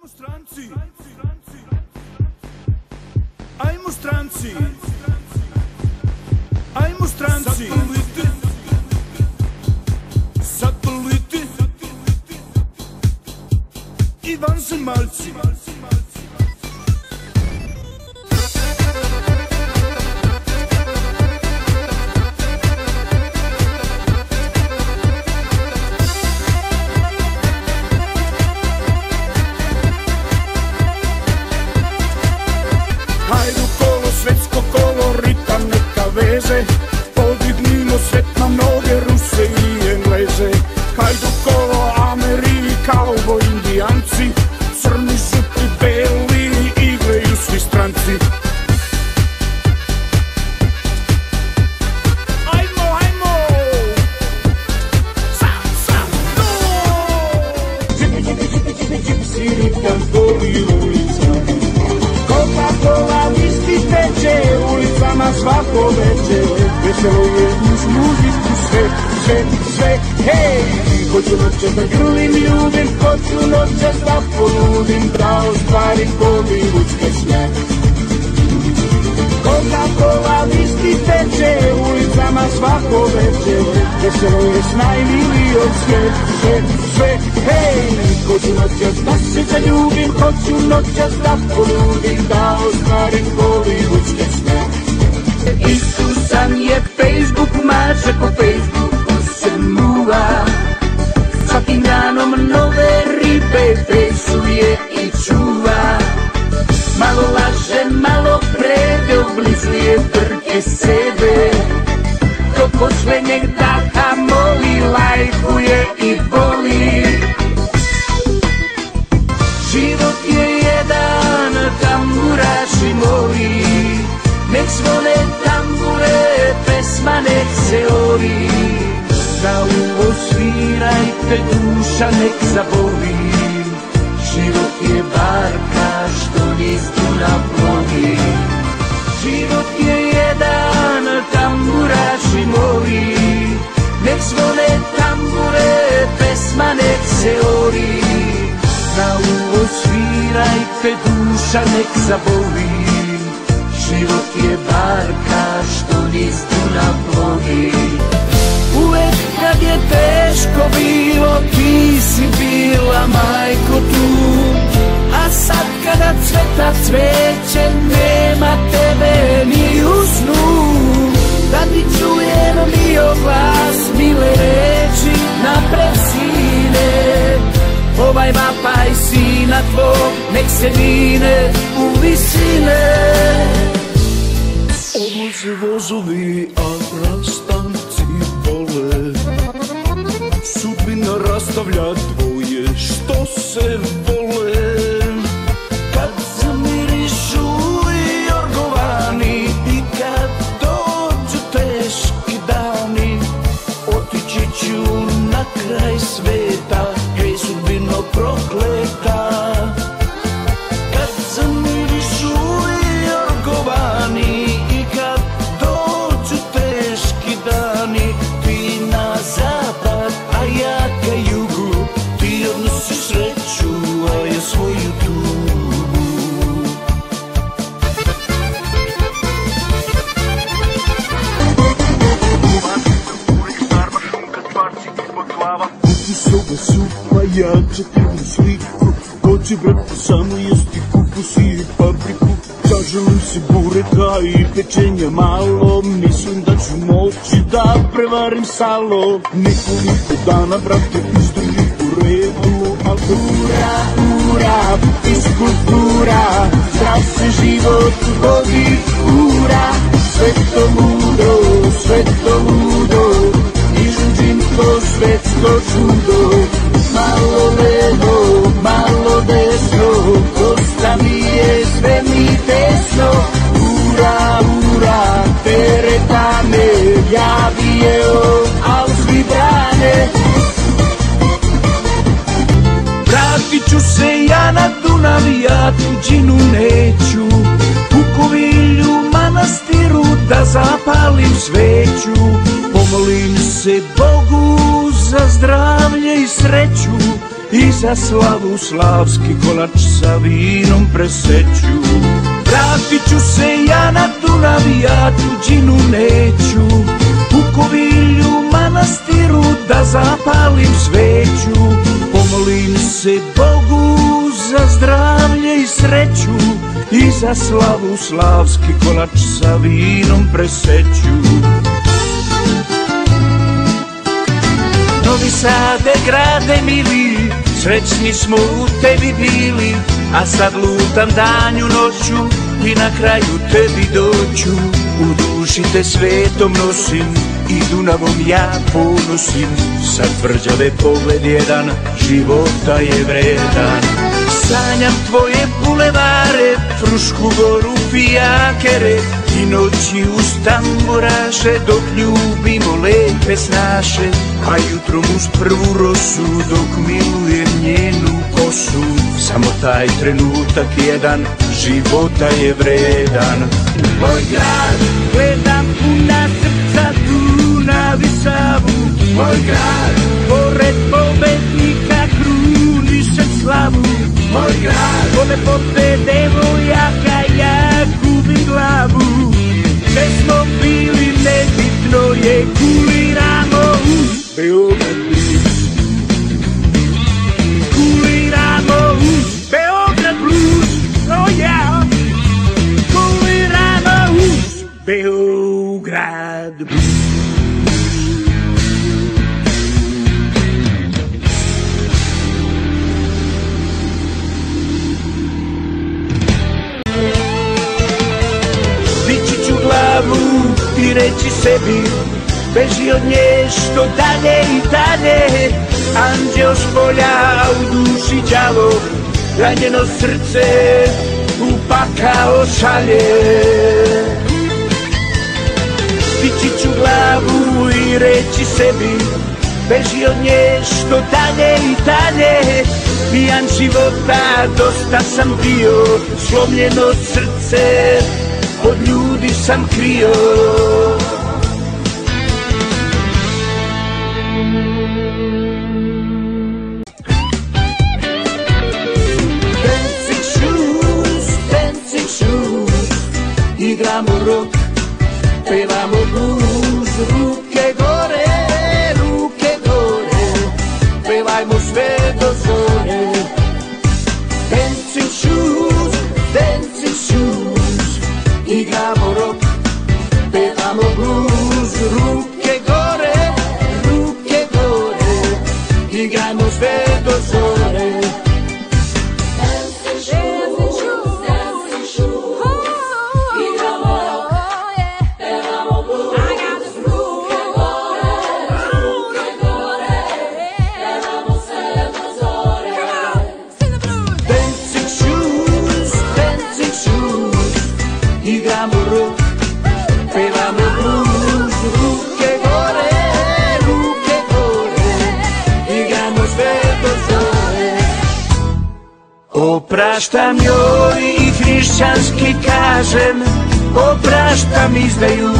Ajmo stranci, ajmo stranci, ajmo stranci, sateliti. I vanzemaljci. Je uz muziku sve, sve, sve Hej, hoću noćas da grlim ljubim Hoću noćas da poludim Da ostvarim hollywoodske sne. Coca-Cola, whisky teče Ulicama svako veče Veselo je snajmilio sve, sve, sve Hej, hoću noćas da se zaljubim Hoću noćas da poludim Da ostvarim hollywoodske sne Isusan je Facebook mače po Facebooku se muva. Svakim danom nove ribe pesuje i čuva. Malo laže, malo prede, oblizuje brke sebe. Ko poslednjeg daha moli, lajkuje svirajte, duša nek zaboli. Život je barka što niz Dunav plovi Život je jedan, tamburaši moji Nek zvone tambure, pesma nek se ori. Na uvo svirajte, duša nek zaboli. Život je barka što niz Dunav plovi Uvek kad je teško bilo, ti si bila majko tu. A sad kada cveta cveće, nema tebe ni u snu. Da ti čujem mio glas, mile reči napred sine. Ovaj vapaj sina tvog, nek se vine u visine. Odlaze vozovi, jače pivnu sliku. Ko će brate samo jesti kupus i papriku Kažem se bureka i pečenja malo. Mislim da ću moći da prevarim salo. Nekoliko dana, brate, izdrži u redu. Al ura, ura, iskultura Zdrav se život vodi, ura Sve to ludo, sve to ludo Ižuđinko, svetsko čudo Tuđinu neću. U kovilju manastiru da zapalim sveću. Pomolim se Bogu za zdravlje i sreću I za slavu slavski kolač sa vinom preseću. Vratit ću se ja na Dunav, ja tuđinu neću. U kovilju manastiru da zapalim sveću Pomolim se Bogu za zdravlje i sreću I za slavu slavski kolač sa vinom preseću Novi Sade, grade mili, srećni smo u tebi bili, a sad lutam danju noću i na kraju tebi doću. U duši te svetom nosim i Dunavom ja ponosim, sad tvrđave pogled jedan, života je vredan. Sanjam tvoje bulevare, Frušku goru, pijakere i noći uz tamburaše dok ljubimo lepe snaše, a jutrom uz prvu rosu dok milujem njenu kosu. Samo taj trenutak jedan života je vredan. Moj grad, gledam puna srca tu na Visavu. Moj grad, pored pobednika kruniše slavu. Moj grad, po lepote devojaka reći sebi Beži od nje što dalje i dalje. Anđeo s u duši đavo Ranjeno srce upakao šalje. Dići ću glavu i reći sebi Beži od nje što dalje i dalje. Pijan života dosta sam bio Slomljeno srce od ljudi sam krio Pylewam róg, rukę gore, rukę gore. Dancing shoes, dancing shoes, Opraštam joj i hrišćanski kažem Opraštam izdaju,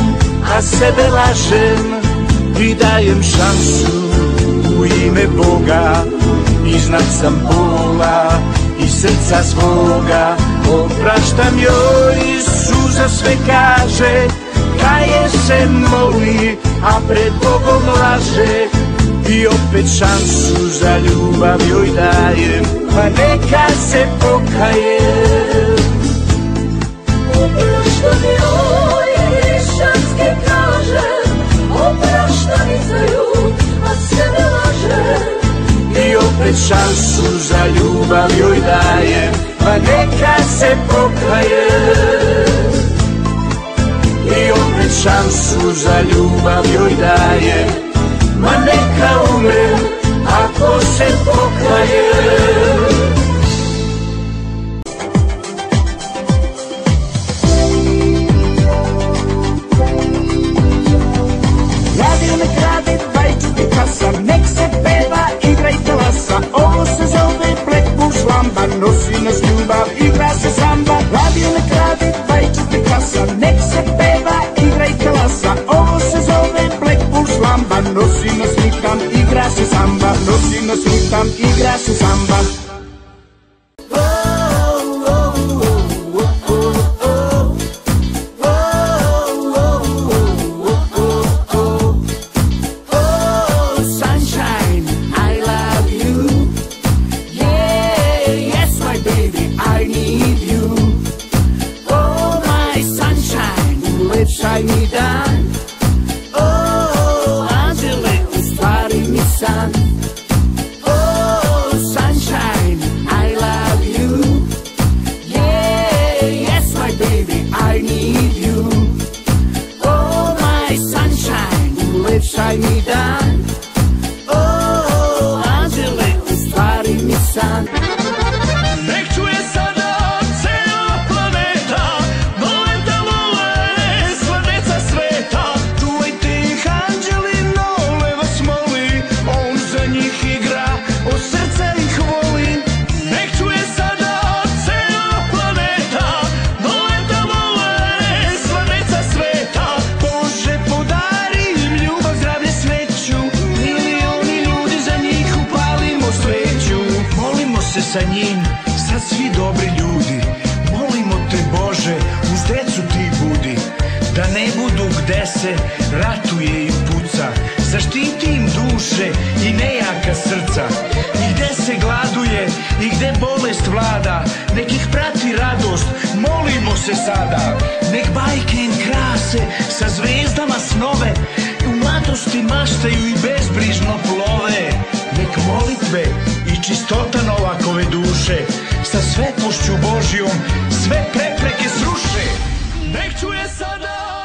a sebe lažem. I dajem šansu u ime Boga Iznad sam bola i srca svoga. Opraštam joj, suza sve kaže Kaje se moli, a pred Bogom laže I opet šansu za ljubav joj dajem. Pa neka se pokaje. Oprašta mi oj, hrišćanski kažem, oprašta mi za ljud, a sebe lažem. I opet šansu za ljubav joj dajem. Pa neka se pokaje. I opet šansu za ljubav joj dajem sa njim, sad svi dobri ljudi Molimo te Bože, uz decu ti budi. Da ne budu gde se ratuje i puca. Zaštiti im duše i nejaka srca. I gde se gladuje i gde bolest vlada. Nek ih prati radost, molimo se sada. Nek bajke im krase, sa zvezdama snove. U mladosti maštaju i plove Nek molitve i čistota novakove duše. Sa svetlošću Božjom sve prepreke sruše. Nek čuje sada